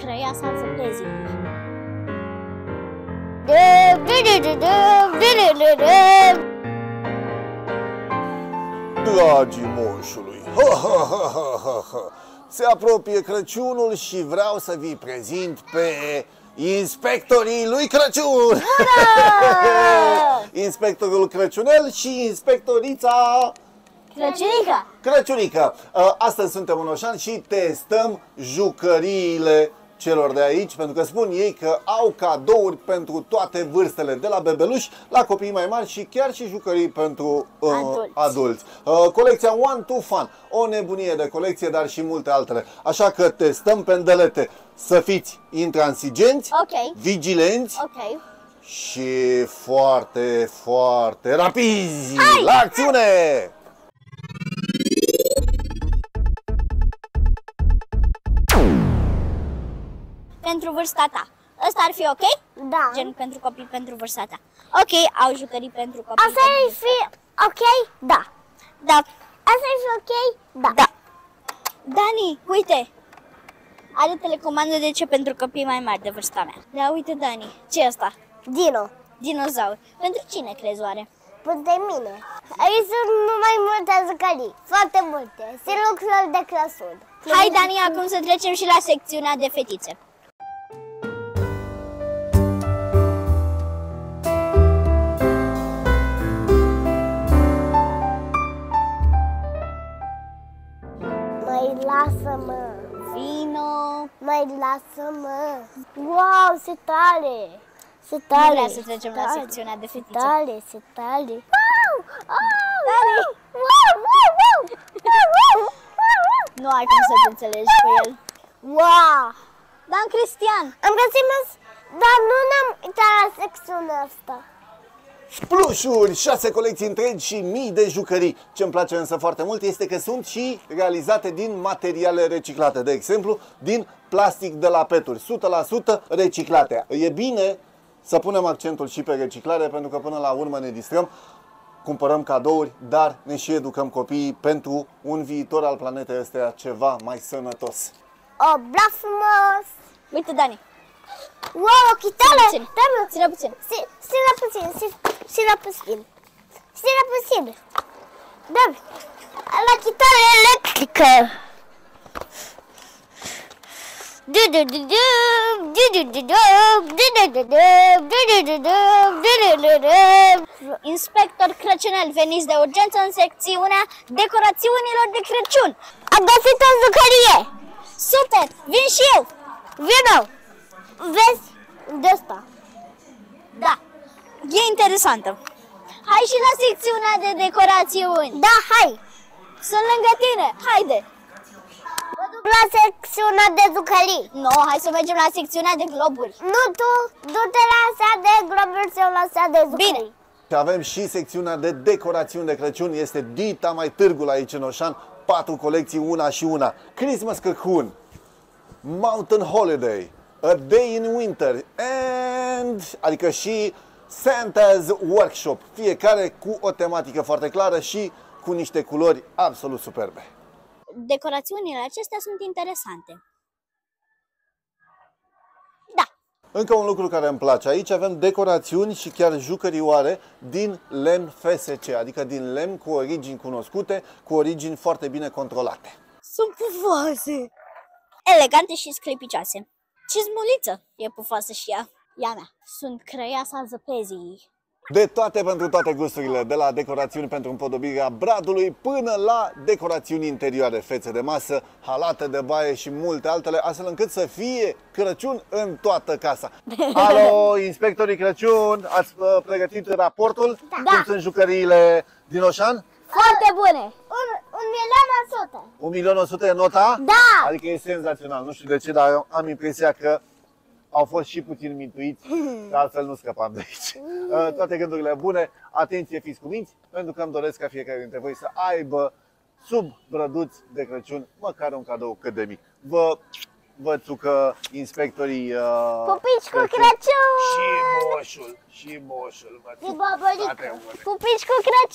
crăiasa zăpezii. Dragii moșului, ha, ha, ha, ha, ha, ha. se apropie Crăciunul și vreau să vi prezint pe inspectorii lui Crăciun! Inspectorul Crăciunel și inspectorița Crăciunica! Crăciunica. Uh, Astăzi suntem în Oșan și testăm jucăriile celor de aici, pentru că spun ei că au cadouri pentru toate vârstele, de la bebeluși la copii mai mari și chiar și jucării pentru uh, Adulți. adulți. Uh, colecția One to Fun, o nebunie de colecție, dar și multe altele. Așa că testăm pendelete. Să fiți intransigenți, Ok. vigilenți Ok. și foarte, foarte rapizi. Hai! La acțiune! Pentru vârsta ta. Ăsta ar fi ok? Da. Gen pentru copii pentru vârsta ta. Ok, au jucării pentru copii. Asta pentru ar vârsta fi ok? Da. ta. Da. Asta ar fi ok? Da. Da. Dani, uite. Are telecomandă de ce pentru copii mai mari de vârsta mea. Da, uite, Dani. ce e asta? Dino. Dinozaur. Pentru cine crezi oare? Pentru mine. Aici sunt mai multe jucării. Foarte multe. Sunt lucruri de Crăciun. Hai, Dani, acum să trecem și la secțiunea de fetițe. Lasă-mă. Wow, se tare. Se Nu tare. vrea să trecem se la tare. secțiunea de Se fetițe. tare, se tare. Wow! Oh, Tare. wow, wow, wow, wow, wow, wow, wow. Nu ai cum să te înțelegi cu el. Wow! Dan Cristian. Am găsit mes, dar nu ne-am uitat la secțiunea asta. Plușuri, șase colecții întregi și mii de jucării. Ce îmi place însă foarte mult este că sunt și realizate din materiale reciclate. De exemplu, din plastic de la peturi, 100% reciclate. E bine să punem accentul și pe reciclare, pentru că până la urmă ne distrăm, cumpărăm cadouri, dar ne și educăm copiii pentru un viitor al planetei astea ceva mai sănătos. O, bla frumos! Uite, Dani. Wow, o chitară! Ține. Dă-mi, Ține puțin. si- ține puțin, si- ține puțin. Ține puțin. Dă-mi. La chitară electrică. Du-du-du-du, du-du-du-du, du-du-du-du, du-du-du-du, du-du-du-du. Inspector Crăciunel, veniți de urgență în secțiunea decorațiunilor de Crăciun. Am găsit o jucărie. Super! Vin și eu! Vino. Vezi? De asta. Da. E interesantă. Hai și la secțiunea de decorațiuni. Da, hai. Sunt lângă tine. Haide! La secțiunea de jucării. No, hai să mergem la secțiunea de globuri. Nu tu, du-te la asea de globuri sau la asea de jucării. Bine. Și avem și secțiunea de decorațiuni de Crăciun, este dita mai târgul aici în Oșan, patru colecții, una și una. Christmas Cocoon, Mountain Holiday, A Day in Winter and, adică și Santa's Workshop, fiecare cu o tematică foarte clară și cu niște culori absolut superbe. Decorațiunile acestea sunt interesante. Da. Încă un lucru care îmi place, aici avem decorațiuni și chiar jucărioare din lemn FSC, adică din lemn cu origini cunoscute, cu origini foarte bine controlate. Sunt pufoase. Elegante și sclipicioase. Cizmuliță e pufoasă și ea. Ea mea. Sunt crăiasa zăpezii. De toate pentru toate gusturile, de la decorațiuni pentru împodobirea bradului până la decorațiuni interioare, fețe de masă, halate de baie și multe altele, astfel încât să fie Crăciun în toată casa. Alo, inspectorii Crăciun, ați uh, pregătit raportul? Da. Cum sunt jucăriile din Oșan? Foarte bune. Un, un milion la sută. 1 milion 100 e nota? Da. Adică e senzațional, nu știu de ce, dar eu am impresia că au fost și puțin mintuiți, că altfel nu scăpam de aici. Uh, Toate gândurile bune, atenție, fiți cuminți, pentru că îmi doresc ca fiecare dintre voi să aibă sub brăduți de Crăciun măcar un cadou cât de mic. Vă, vă țucă inspectorii uh, Pupici cu Crăciun. Și moșul, și moșul, vă Și țucă bobolică. toate bune. Pupici cu Crăciun.